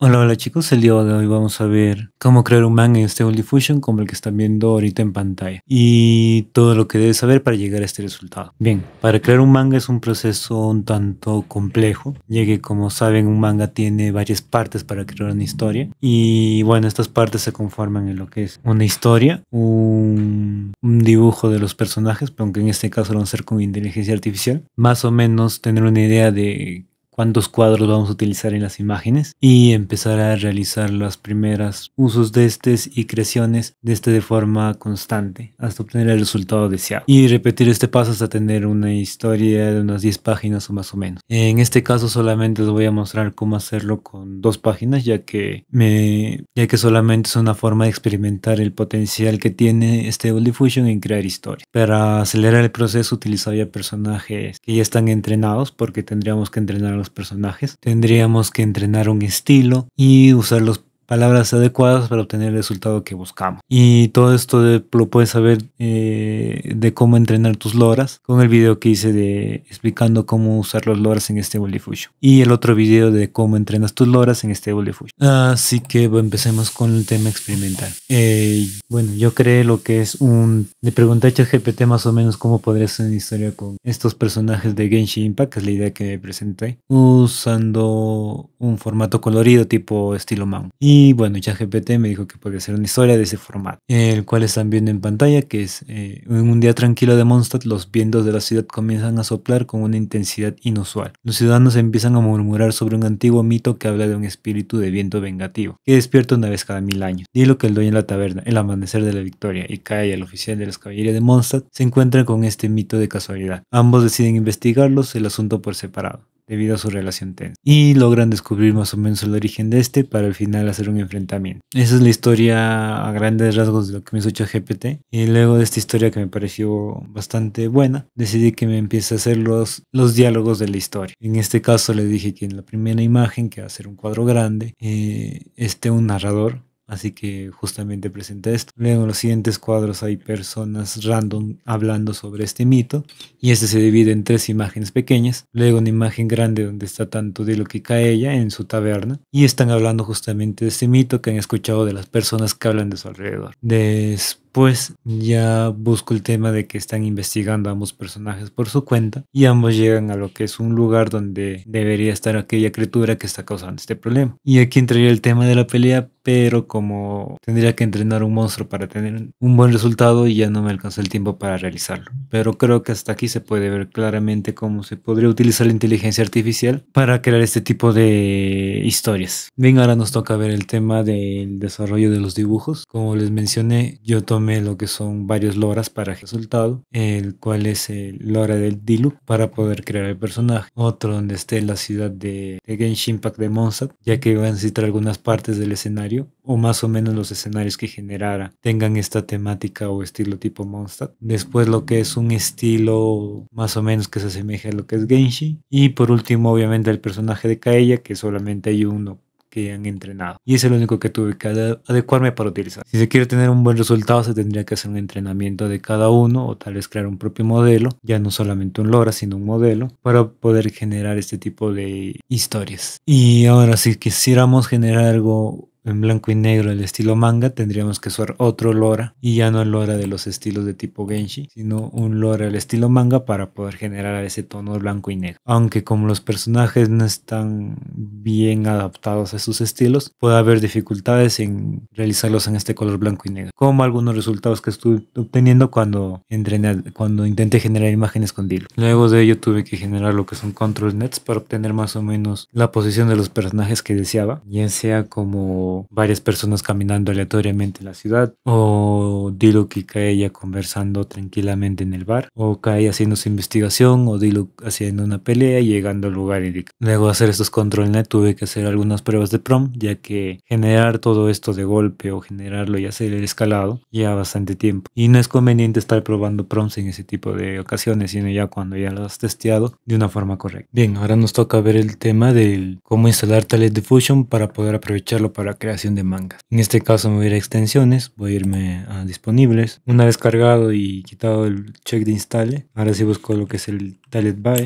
Hola, hola chicos, el día de hoy vamos a ver cómo crear un manga en Stable Diffusion como el que están viendo ahorita en pantalla. Y todo lo que debes saber para llegar a este resultado. Bien, para crear un manga es un proceso un tanto complejo, ya que como saben un manga tiene varias partes para crear una historia. Y bueno, estas partes se conforman en lo que es una historia, un, un dibujo de los personajes, aunque en este caso lo vamos a hacer con inteligencia artificial, más o menos tener una idea de cuántos cuadros vamos a utilizar en las imágenes y empezar a realizar las primeras usos de estos y creaciones de este de forma constante hasta obtener el resultado deseado. Y repetir este paso hasta tener una historia de unas 10 páginas o más o menos. En este caso solamente les voy a mostrar cómo hacerlo con dos páginas ya que me ya que solamente es una forma de experimentar el potencial que tiene Stable Diffusion en crear historia. Para acelerar el proceso utilizaría personajes que ya están entrenados porque tendríamos que entrenar los personajes. Tendríamos que entrenar un estilo y usar los palabras adecuadas para obtener el resultado que buscamos. Y todo esto lo puedes saber eh, de cómo entrenar tus loras con el video que hice de explicando cómo usar los loras en Stable Diffusion. Y el otro video de cómo entrenas tus loras en Stable Diffusion. Así que empecemos con el tema experimental. Eh, bueno, yo creé lo que es un... Le pregunté a ChatGPT más o menos cómo podría ser una historia con estos personajes de Genshin Impact, que es la idea que presenté, usando un formato colorido tipo estilo manga. Y y bueno, ChatGPT me dijo que podía ser una historia de ese formato, el cual están viendo en pantalla, que es eh, en un día tranquilo de Mondstadt, los vientos de la ciudad comienzan a soplar con una intensidad inusual. Los ciudadanos empiezan a murmurar sobre un antiguo mito que habla de un espíritu de viento vengativo, que despierta una vez cada mil años. Y lo que el dueño de la taberna, el amanecer de la victoria, y Kai, el oficial de la caballería de Mondstadt, se encuentran con este mito de casualidad. Ambos deciden investigarlos, el asunto por separado debido a su relación tensa. Y logran descubrir más o menos el origen de este para al final hacer un enfrentamiento. Esa es la historia a grandes rasgos de lo que me hizo GPT. Y luego de esta historia que me pareció bastante buena, decidí que me empiece a hacer los, los diálogos de la historia. En este caso le dije que en la primera imagen, que va a ser un cuadro grande, eh, esté un narrador Así que justamente presenté esto. Luego en los siguientes cuadros hay personas random hablando sobre este mito y este se divide en tres imágenes pequeñas. Luego una imagen grande donde está tanto de lo que cae ella en su taberna y están hablando justamente de este mito que han escuchado de las personas que hablan de su alrededor. Después pues ya busco el tema de que están investigando ambos personajes por su cuenta y ambos llegan a lo que es un lugar donde debería estar aquella criatura que está causando este problema. Y aquí entraría el tema de la pelea, pero como tendría que entrenar un monstruo para tener un buen resultado y ya no me alcanzó el tiempo para realizarlo. Pero creo que hasta aquí se puede ver claramente cómo se podría utilizar la inteligencia artificial para crear este tipo de historias. Bien, ahora nos toca ver el tema del desarrollo de los dibujos. Como les mencioné, yo tomé lo que son varios loras para resultado, el cual es el lora del Diluc para poder crear el personaje. Otro donde esté la ciudad de, de Genshin Impact de Mondstadt, ya que va a necesitar algunas partes del escenario o más o menos los escenarios que generara tengan esta temática o estilo tipo Mondstadt. Después lo que es un estilo más o menos que se asemeje a lo que es Genshin. Y por último obviamente el personaje de Kaella que solamente hay uno que han entrenado. Y es el único que tuve que adecuarme para utilizar. Si se quiere tener un buen resultado, se tendría que hacer un entrenamiento de cada uno o tal vez crear un propio modelo, ya no solamente un LoRa, sino un modelo, para poder generar este tipo de historias. Y ahora, si quisiéramos generar algo en blanco y negro el estilo manga, tendríamos que usar otro Lora y ya no el Lora de los estilos de tipo Genshi, sino un Lora del estilo manga para poder generar ese tono blanco y negro. Aunque como los personajes no están bien adaptados a sus estilos, puede haber dificultades en realizarlos en este color blanco y negro, como algunos resultados que estuve obteniendo cuando, entrené, cuando intenté generar imágenes con Dilo. Luego de ello tuve que generar lo que son control nets para obtener más o menos la posición de los personajes que deseaba, bien sea como varias personas caminando aleatoriamente en la ciudad, o Diluc y Kaella conversando tranquilamente en el bar, o Kaella haciendo su investigación, o Diluc haciendo una pelea y llegando al lugar indicado. Luego de hacer estos control net tuve que hacer algunas pruebas de prom, ya que generar todo esto de golpe o generarlo y hacer el escalado lleva bastante tiempo. Y no es conveniente estar probando prompts en ese tipo de ocasiones, sino ya cuando ya lo has testeado de una forma correcta. Bien, ahora nos toca ver el tema del cómo instalar Talent Diffusion para poder aprovecharlo para creación de mangas. En este caso me voy a ir a extensiones, voy a irme a disponibles. Una vez cargado y quitado el check de instale, ahora sí busco lo que es el Talent By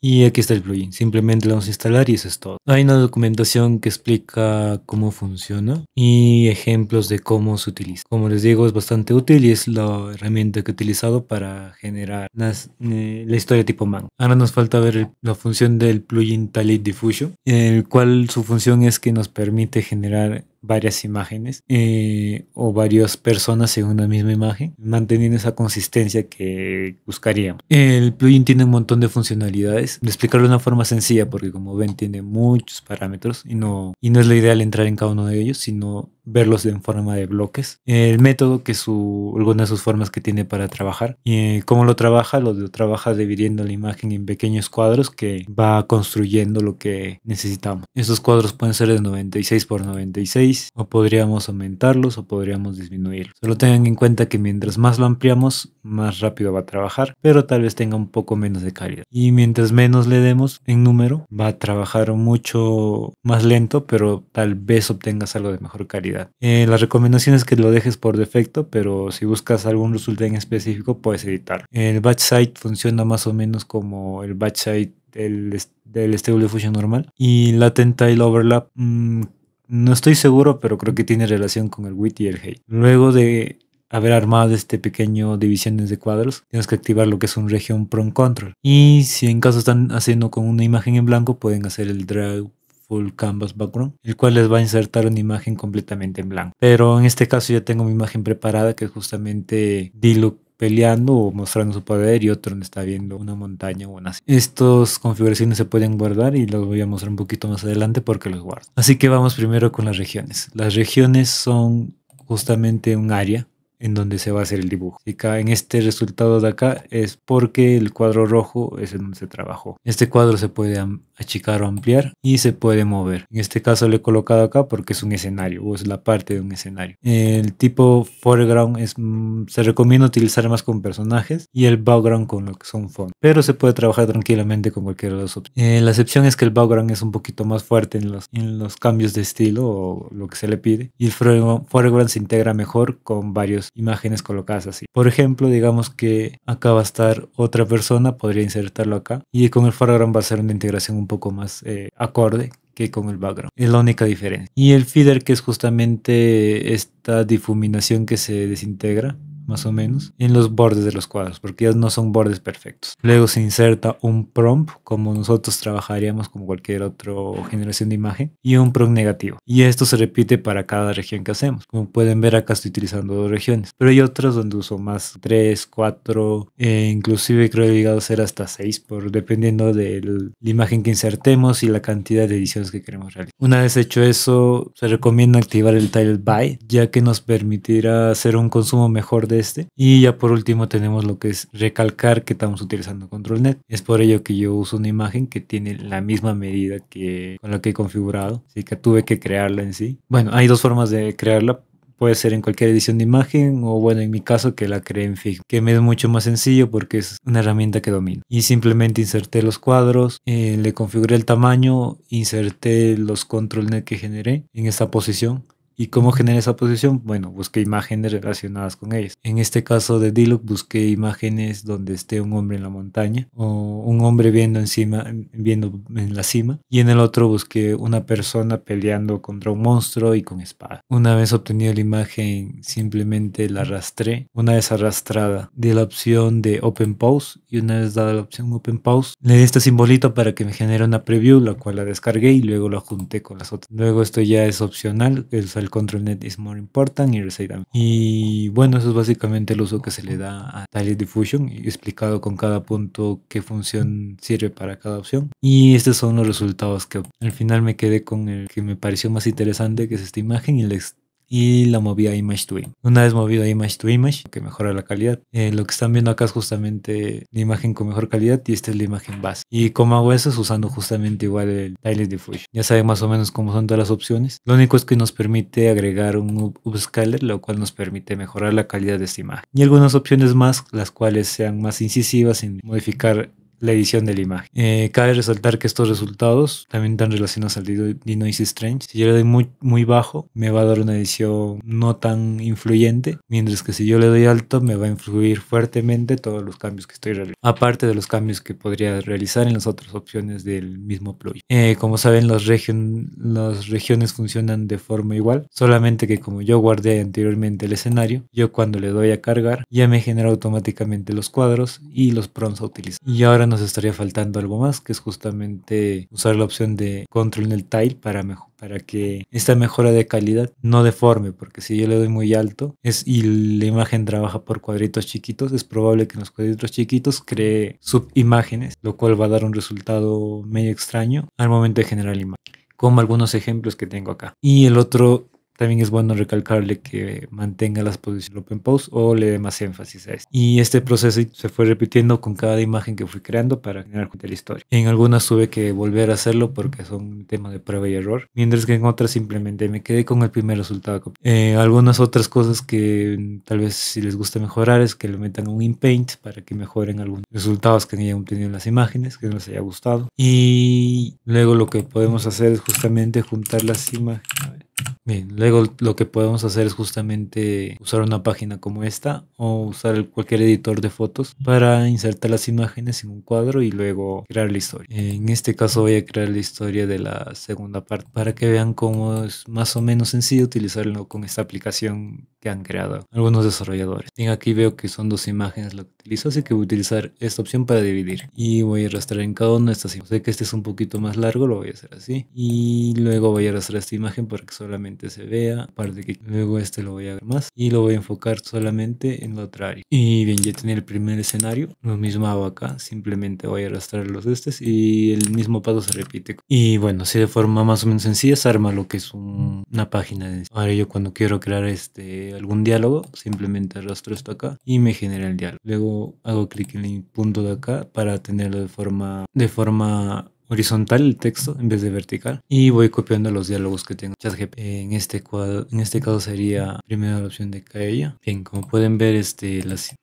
y aquí está el plugin, simplemente lo vamos a instalar y eso es todo. Hay una documentación que explica cómo funciona y ejemplos de cómo se utiliza. Como les digo, es bastante útil y es la herramienta que he utilizado para generar eh, la historia tipo man. Ahora nos falta ver la función del plugin Talit Diffusion, el cual su función es que nos permite generar Yani varias imágenes eh, o varias personas en una misma imagen, manteniendo esa consistencia que buscaríamos. El plugin tiene un montón de funcionalidades. De explicarlo de una forma sencilla, porque como ven tiene muchos parámetros y no, y no es lo ideal entrar en cada uno de ellos, sino verlos en forma de bloques. El método, que su, alguna de sus formas que tiene para trabajar. Y cómo lo trabaja, lo trabaja dividiendo la imagen en pequeños cuadros que va construyendo lo que necesitamos. Estos cuadros pueden ser de 96 por 96 o podríamos aumentarlos o podríamos disminuirlos. Solo tengan en cuenta que mientras más lo ampliamos, más rápido va a trabajar, pero tal vez tenga un poco menos de calidad. Y mientras menos le demos en número, va a trabajar mucho más lento, pero tal vez obtengas algo de mejor calidad. Eh, la recomendación es que lo dejes por defecto, pero si buscas algún resultado en específico, puedes editar. El batch site funciona más o menos como el batch site del, del Stable Diffusion normal. Y Latent Tile Overlap, mm, no estoy seguro, pero creo que tiene relación con el width y el height. Luego de haber armado este pequeño divisiones de cuadros, tienes que activar lo que es un region prompt control. Y si en caso están haciendo con una imagen en blanco, pueden hacer el drag full canvas background, el cual les va a insertar una imagen completamente en blanco. Pero en este caso ya tengo mi imagen preparada que justamente Diluc peleando o mostrando su poder y otro está viendo una montaña o una Estas configuraciones se pueden guardar y los voy a mostrar un poquito más adelante porque los guardo. Así que vamos primero con las regiones. Las regiones son justamente un área en donde se va a hacer el dibujo. En este resultado de acá es porque el cuadro rojo es en donde se trabajó. Este cuadro se puede achicar o ampliar y se puede mover. En este caso lo he colocado acá porque es un escenario o es la parte de un escenario. El tipo foreground es, mm, se recomienda utilizar más con personajes y el background con lo que son fondos. Pero se puede trabajar tranquilamente con cualquiera de los opciones. Eh, la excepción es que el background es un poquito más fuerte en los, en los cambios de estilo o lo que se le pide. Y el foreground se integra mejor con varios imágenes colocadas así. Por ejemplo, digamos que acá va a estar otra persona, podría insertarlo acá y con el foreground va a ser una integración un poco más eh, acorde que con el background. Es la única diferencia. Y el feeder que es justamente esta difuminación que se desintegra más o menos, en los bordes de los cuadros, porque ya no son bordes perfectos. Luego se inserta un prompt, como nosotros trabajaríamos como cualquier otra generación de imagen, y un prompt negativo. Y esto se repite para cada región que hacemos. Como pueden ver, acá estoy utilizando dos regiones, pero hay otras donde uso más, tres, cuatro, e inclusive creo que he llegado a ser hasta seis, por, dependiendo de la imagen que insertemos y la cantidad de ediciones que queremos realizar. Una vez hecho eso, se recomienda activar el tile by, ya que nos permitirá hacer un consumo mejor de este. Y ya por último tenemos lo que es recalcar que estamos utilizando ControlNet. Es por ello que yo uso una imagen que tiene la misma medida que con la que he configurado. Así que tuve que crearla en sí. Bueno, hay dos formas de crearla puede ser en cualquier edición de imagen o bueno en mi caso que la creé en Figma que me es mucho más sencillo porque es una herramienta que domino y simplemente inserté los cuadros eh, le configuré el tamaño inserté los control net que generé en esta posición ¿Y cómo generé esa posición? Bueno, busqué imágenes relacionadas con ellas. En este caso de Diluc busqué imágenes donde esté un hombre en la montaña o un hombre viendo encima, viendo en la cima. Y en el otro busqué una persona peleando contra un monstruo y con espada. Una vez obtenido la imagen, simplemente la arrastré. Una vez arrastrada, di la opción de Open Pause y una vez dada la opción Open Pause, le di este simbolito para que me genere una preview, la cual la descargué y luego la junté con las otras. Luego esto ya es opcional, el control net is more important y reset Y bueno, eso es básicamente el uso que se le da a Tile Diffusion explicado con cada punto qué función sirve para cada opción. Y estos son los resultados que al final me quedé con el que me pareció más interesante, que es esta imagen y les y la moví a image to image. Una vez movido a image to image, que mejora la calidad. Eh, lo que están viendo acá es justamente la imagen con mejor calidad y esta es la imagen base. Y como hago eso es usando justamente igual el Tile Diffusion. Ya saben más o menos cómo son todas las opciones. Lo único es que nos permite agregar un upscaler, lo cual nos permite mejorar la calidad de esta imagen. Y algunas opciones más, las cuales sean más incisivas en modificar la edición de la imagen. Eh, cabe resaltar que estos resultados también están relacionados al Denoise Strange. Si yo le doy muy, muy bajo, me va a dar una edición no tan influyente, mientras que si yo le doy alto, me va a influir fuertemente todos los cambios que estoy realizando, aparte de los cambios que podría realizar en las otras opciones del mismo plugin. Eh, como saben, las, las regiones funcionan de forma igual, solamente que como yo guardé anteriormente el escenario, yo cuando le doy a cargar, ya me genera automáticamente los cuadros y los prompts a utilizar. Y ahora nos estaría faltando algo más, que es justamente usar la opción de control en el tile para, para que esta mejora de calidad no deforme, porque si yo le doy muy alto es, y la imagen trabaja por cuadritos chiquitos, es probable que en los cuadritos chiquitos cree subimágenes, lo cual va a dar un resultado medio extraño al momento de generar la imagen como algunos ejemplos que tengo acá. Y el otro también es bueno recalcarle que mantenga las posiciones open post o le dé más énfasis a esto. Y este proceso se fue repitiendo con cada imagen que fui creando para generar la historia. En algunas tuve que volver a hacerlo porque son un tema de prueba y error, mientras que en otras simplemente me quedé con el primer resultado. Eh, algunas otras cosas que tal vez si les gusta mejorar es que le metan un InPaint para que mejoren algunos resultados que hayan obtenido en las imágenes, que no les haya gustado. Y luego lo que podemos hacer es justamente juntar las imágenes. Bien, luego lo que podemos hacer es justamente usar una página como esta o usar cualquier editor de fotos para insertar las imágenes en un cuadro y luego crear la historia. En este caso voy a crear la historia de la segunda parte para que vean cómo es más o menos sencillo utilizarlo con esta aplicación que han creado algunos desarrolladores. Aquí veo que son dos imágenes lo que utilizo, así que voy a utilizar esta opción para dividir y voy a arrastrar en cada una de estas imágenes. Sé que este es un poquito más largo, lo voy a hacer así y luego voy a arrastrar esta imagen para que solamente se vea, aparte que luego este lo voy a ver más y lo voy a enfocar solamente en la otra área. Y bien, ya tenía el primer escenario, lo mismo hago acá, simplemente voy a arrastrar los estes y el mismo paso se repite. Y bueno, así de forma más o menos sencilla se arma lo que es una página. De... Ahora yo cuando quiero crear este algún diálogo, simplemente arrastro esto acá y me genera el diálogo. Luego hago clic en el punto de acá para tenerlo de forma de forma horizontal el texto en vez de vertical y voy copiando los diálogos que tengo. En este cuadro, en este caso sería primero la opción de Kaella. Bien, como pueden ver, este las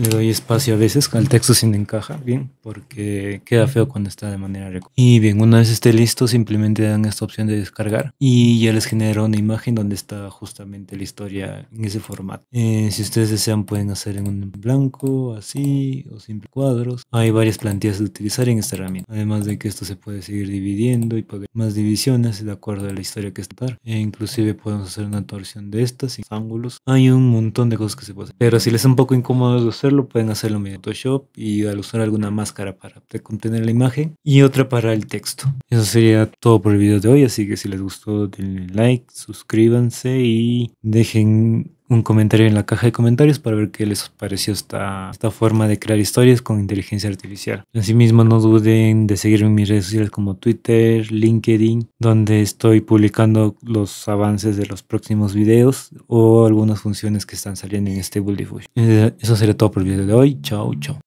le doy espacio a veces al texto sin encaja, bien, porque queda feo cuando está de manera Y bien, una vez esté listo, simplemente dan esta opción de descargar y ya les genera una imagen donde está justamente la historia en ese formato. Eh, si ustedes desean, pueden hacer en un blanco, así, o simple cuadros. Hay varias plantillas de utilizar en esta herramienta. Además de que esto se puede seguir dividiendo y poder más divisiones de acuerdo a la historia que está. E inclusive podemos hacer una torsión de estas, sin ángulos. Hay un montón de cosas que se pueden hacer. Pero si les es un poco incómodo hacerlo, pueden hacerlo mediante Photoshop y al usar alguna máscara para contener la imagen y otra para el texto. Eso sería todo por el video de hoy, así que si les gustó denle like, suscríbanse y dejen un comentario en la caja de comentarios para ver qué les pareció esta, esta forma de crear historias con inteligencia artificial. Asimismo, no duden de seguirme en mis redes sociales como Twitter, LinkedIn, donde estoy publicando los avances de los próximos videos o algunas funciones que están saliendo en este Bull Diffusion. Eh, eso sería todo por el video de hoy. Chao, chao.